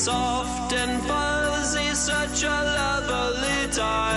soft and fuzzy, such a lovely time.